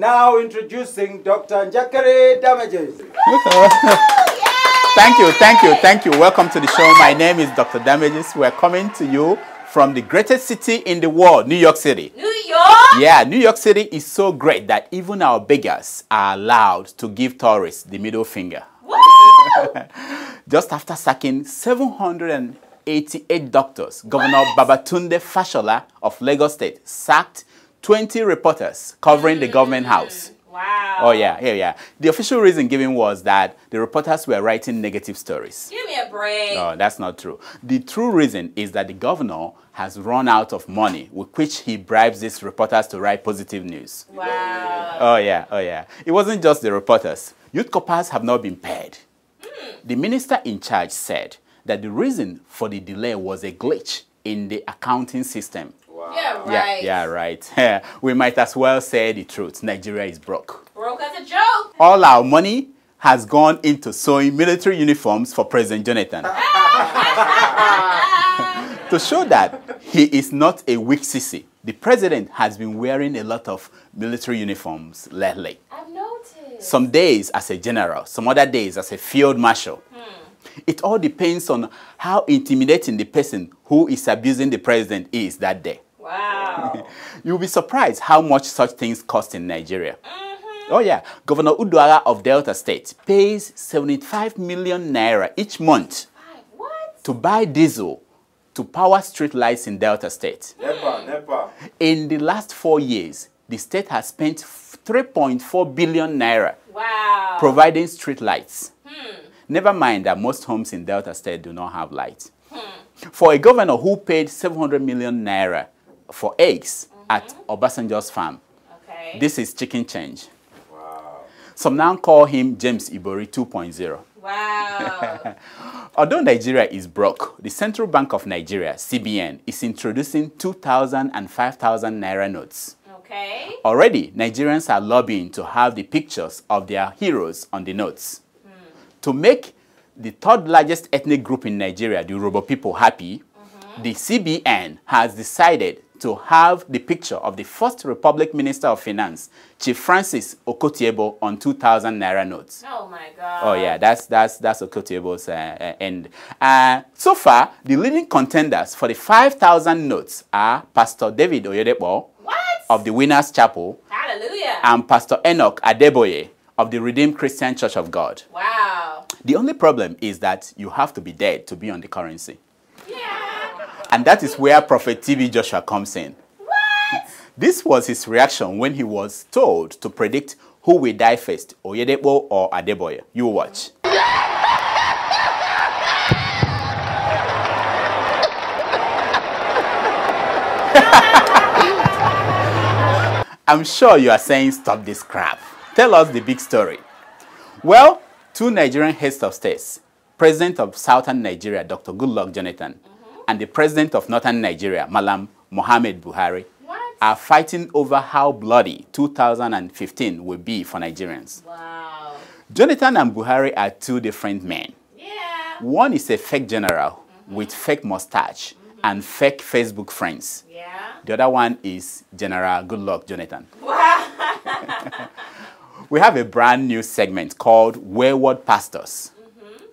And now introducing Dr. Njakere Damages. Thank you, thank you, thank you. Welcome to the show. My name is Dr. Damages. We're coming to you from the greatest city in the world, New York City. New York? Yeah, New York City is so great that even our beggars are allowed to give tourists the middle finger. Just after sacking 788 doctors, Governor Babatunde Fashola of Lagos State sacked 20 reporters covering the government mm, house. Wow. Oh, yeah, yeah, yeah. The official reason given was that the reporters were writing negative stories. Give me a break. No, that's not true. The true reason is that the governor has run out of money with which he bribes these reporters to write positive news. Wow. Oh, yeah, oh, yeah. It wasn't just the reporters. Youth corpers have not been paid. Hmm. The minister in charge said that the reason for the delay was a glitch in the accounting system. Yeah, Yeah, right. yeah, right. we might as well say the truth. Nigeria is broke. Broke as a joke. All our money has gone into sewing military uniforms for President Jonathan. to show that he is not a weak sissy, the president has been wearing a lot of military uniforms lately. I've noticed. Some days as a general, some other days as a field marshal. Hmm. It all depends on how intimidating the person who is abusing the president is that day. Wow. You'll be surprised how much such things cost in Nigeria. Mm-hmm. Oh yeah, Governor Uduaghan of Delta State pays 75 million naira each month What? to buy diesel to power street lights in Delta State. Nepa, Nepa. In the last four years, the state has spent 3.4 billion naira Wow. providing street lights. Hmm. Never mind that most homes in Delta State do not have lights. Hmm. For a governor who paid 700 million naira for eggs at mm-hmm. Obasanjo's farm, okay. this is chicken change. Wow. Some now call him James Ibori 2.0. wow. Although Nigeria is broke, the Central Bank of Nigeria, CBN, is introducing 2,000 and 5,000 naira notes. okay. Already, Nigerians are lobbying to have the pictures of their heroes on the notes. Hmm. To make the third largest ethnic group in Nigeria, the Yoruba people, happy, mm-hmm. the CBN has decided to have the picture of the first Republic Minister of Finance, Chief Francis Okotie-Eboh, on 2,000 naira notes. Oh my God. Oh yeah, that's that's that's Okotie-Eboh's uh, uh, end. Uh, so far, the leading contenders for the 5,000 notes are Pastor David Oyedepo of the Winners Chapel Hallelujah. and Pastor Enoch Adeboye of the Redeemed Christian Church of God. wow. The only problem is that you have to be dead to be on the currency. And that is where Prophet TB Joshua comes in. What? This was his reaction when he was told to predict who will die first, Oyedepo or Adeboye. You watch. I'm sure you are saying, stop this crap. Tell us the big story. Well, two Nigerian heads of states, President of Southern Nigeria, Dr. Goodluck Jonathan, and the President of Northern Nigeria, Malam Mohammed Buhari, What? are fighting over how bloody 2015 will be for Nigerians. Wow. Jonathan and Buhari are two different men. Yeah. One is a fake general mm-hmm. with fake mustache mm-hmm. and fake Facebook friends. Yeah. The other one is General Goodluck Jonathan. Wow. We have a brand new segment called Wayward Pastors.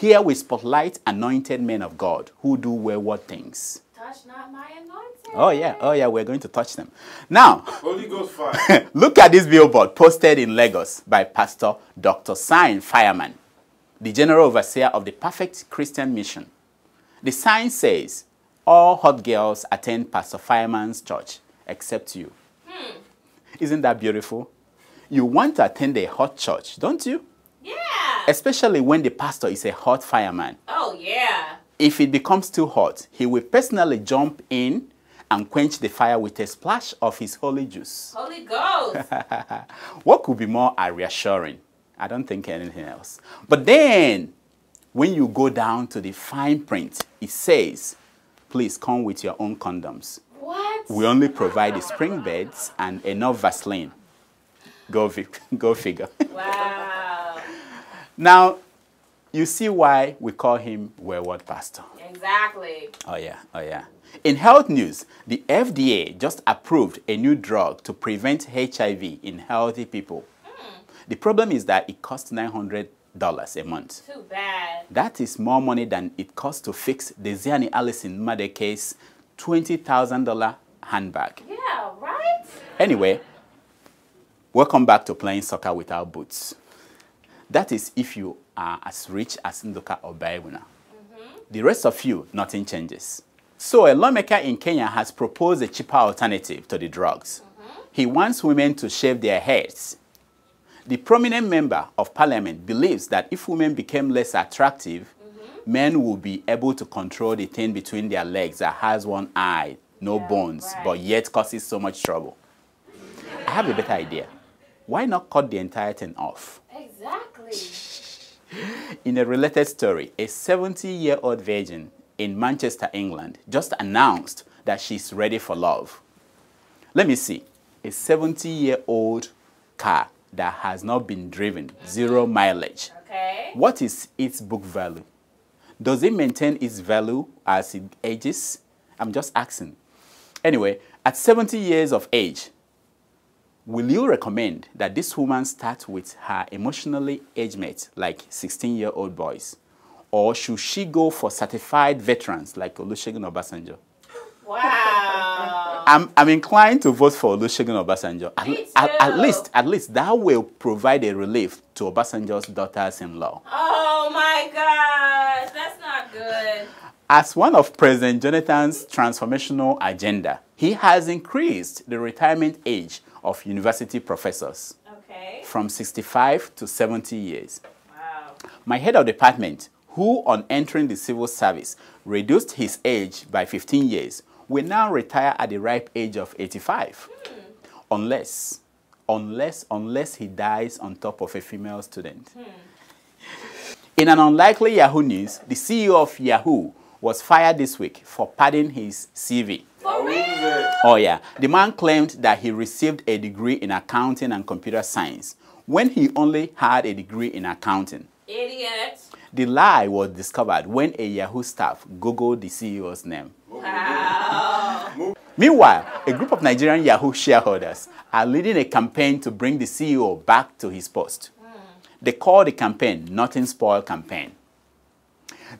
Here we spotlight anointed men of God who do wayward things. Touch not my anointing. Oh yeah, oh yeah, we're going to touch them. Now, Holy Ghost fire. look at this billboard posted in Lagos by Pastor Dr. Sign Fireman, the general overseer of the Perfect Christian Mission. The sign says, all hot girls attend Pastor Fireman's church except you. Hmm. Isn't that beautiful? You want to attend a hot church, don't you? Especially when the pastor is a hot fireman. Oh yeah. If it becomes too hot, he will personally jump in and quench the fire with a splash of his holy juice. Holy Ghost. What could be more reassuring? I don't think anything else. But then, when you go down to the fine print, it says, please come with your own condoms. what? We only provide the spring beds and enough Vaseline. Go, go figure. Wow. Now, You see why we call him Wayward Pastor. Exactly. Oh, yeah, oh, yeah. In health news, the FDA just approved a new drug to prevent HIV in healthy people. Hmm. The problem is that it costs $900 a month. Too bad. That is more money than it costs to fix the Diezani Alison-Madueke's $20,000 handbag. Yeah, right? Anyway, welcome back to playing soccer without boots. That is if you are as rich as Nduka Obaigbena. The rest of you, nothing changes. So a lawmaker in Kenya has proposed a cheaper alternative to the drugs. He wants women to shave their heads. The prominent member of parliament believes that if women became less attractive, men will be able to control the thing between their legs that has one eye, no Yeah, bones, right. but yet causes so much trouble. I have a better idea. Why not cut the entire thing off? Exactly. In a related story, a 70 year old virgin in Manchester, England, just announced that she's ready for love. Let me see. A 70 year old car that has not been driven, zero mm-hmm. mileage. Okay. What is its book value? Does it maintain its value as it ages? I'm just asking. Anyway, at 70 years of age, will you recommend that this woman start with her emotionally age mates, like 16 year old boys? Or should she go for certified veterans like Olusegun Obasanjo? Wow. I'm, I'm inclined to vote for Olusegun Obasanjo. At, at- at least, at least that will provide a relief to Obasanjo's daughters-in-law. oh my gosh. That's not good. As one of President Jonathan's transformational agenda, he has increased the retirement age of university professors Okay. from 65 to 70 years. Wow. My head of department, who on entering the civil service reduced his age by 15 years, will now retire at the ripe age of 85. Hmm. Unless, unless, unless he dies on top of a female student. Hmm. In an unlikely Yahoo news, the CEO of Yahoo was fired this week for padding his CV. Oh, yeah. The man claimed that he received a degree in accounting and computer science when he only had a degree in accounting. Idiot. The lie was discovered when a Yahoo staff Googled the CEO's name. Wow. Meanwhile, a group of Nigerian Yahoo shareholders are leading a campaign to bring the CEO back to his post. They call the campaign Nothing Spoil Campaign.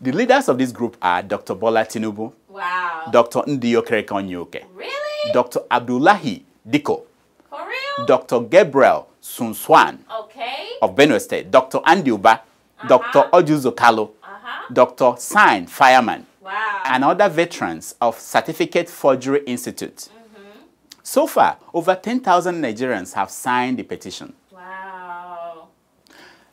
The leaders of this group are Dr. Bola Tinubu, Wow. Dr. Ndi Okereke-Onyiuke, Really? Dr. Abdullahi Dikko, For real? Dr. Gabriel Suswam Okay. of Benue State, Dr. Andy Uba, Dr. Orji Uzor Kalu, Uh-huh. Dr. Sign Fireman, Wow. and other veterans of Certificate Forgery Institute. So far, over 10,000 Nigerians have signed the petition. wow.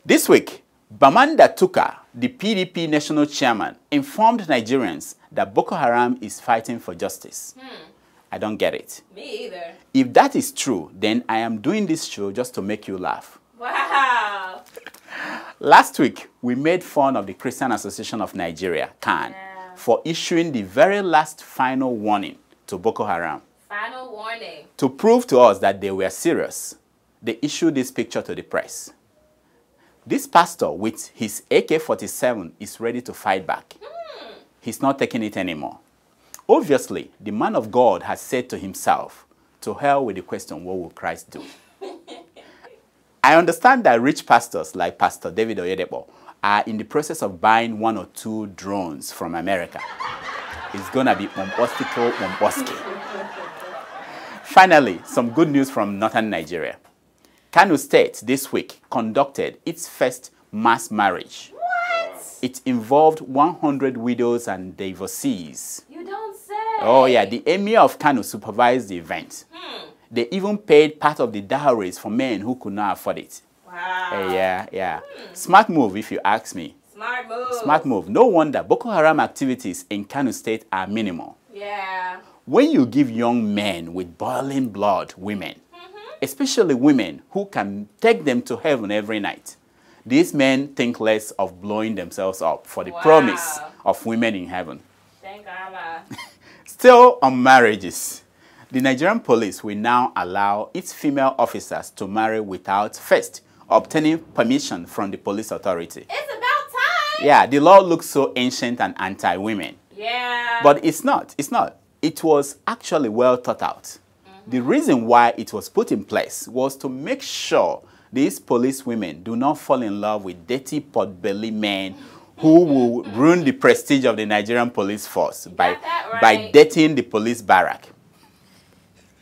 This week, Bamanga Tukur, the PDP national chairman, informed Nigerians that Boko Haram is fighting for justice. Hmm. I don't get it. Me either. If that is true, then I am doing this show just to make you laugh. Wow. Last week, we made fun of the Christian Association of Nigeria, CAN, Yeah. for issuing the very last final warning to Boko Haram. Final warning. To prove to us that they were serious, they issued this picture to the press. This pastor with his AK 47 is ready to fight back. Hmm. He's not taking it anymore. Obviously, the man of God has said to himself, To hell with the question, what will Christ do? I understand that rich pastors like Pastor David Oyedepo are in the process of buying one or two drones from America. It's gonna be bombastico, bombaski. Finally, some good news from northern Nigeria. Kano State this week conducted its first mass marriage. It involved 100 widows and divorcees. You don't say. Oh yeah, the emir of Kano supervised the event. They even paid part of the dowries for men who could not afford it. Wow. Eh, yeah, yeah. Smart move if you ask me. Smart move. Smart move. No wonder Boko Haram activities in Kano State are minimal. Yeah. When you give young men with boiling blood women, especially women who can take them to heaven every night, these men think less of blowing themselves up for the Wow. promise of women in heaven. Thank Allah. Still on marriages, the Nigerian police will now allow its female officers to marry without first obtaining permission from the police authority. It's about time. Yeah, the law looks so ancient and anti-women. Yeah. But it's not. It's not. It was actually well thought out. Mm-hmm. The reason why it was put in place was to make sure these police women do not fall in love with dirty pot-belly men who will ruin the prestige of the Nigerian police force by, that by right. dirtying the police barrack.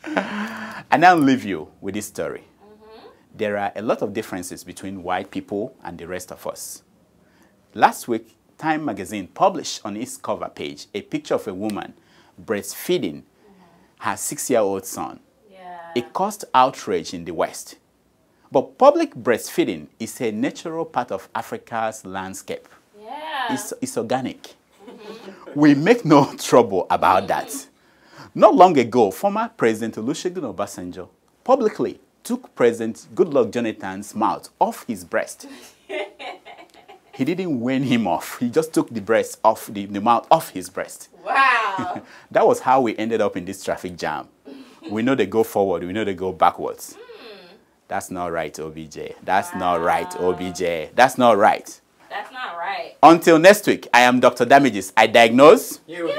And I'll leave you with this story. Mm-hmm. There are a lot of differences between white people and the rest of us. Last week, Time magazine published on its cover page a picture of a woman breastfeeding mm-hmm. her six-year-old son. yeah. It caused outrage in the West. But public breastfeeding is a natural part of Africa's landscape. yeah. It's, it's organic. We make no trouble about that. Not long ago, former President Olusegun Obasanjo publicly took President Goodluck Jonathan's mouth off his breast. he didn't wean him off. He just took the breast off the, the mouth off his breast. wow. That was how we ended up in this traffic jam. We know they go forward, we know they go backwards. Hmm. That's not right, OBJ. That's not right, OBJ. That's not right. That's not right. Until next week, I am Dr. Damages. I diagnose. You heal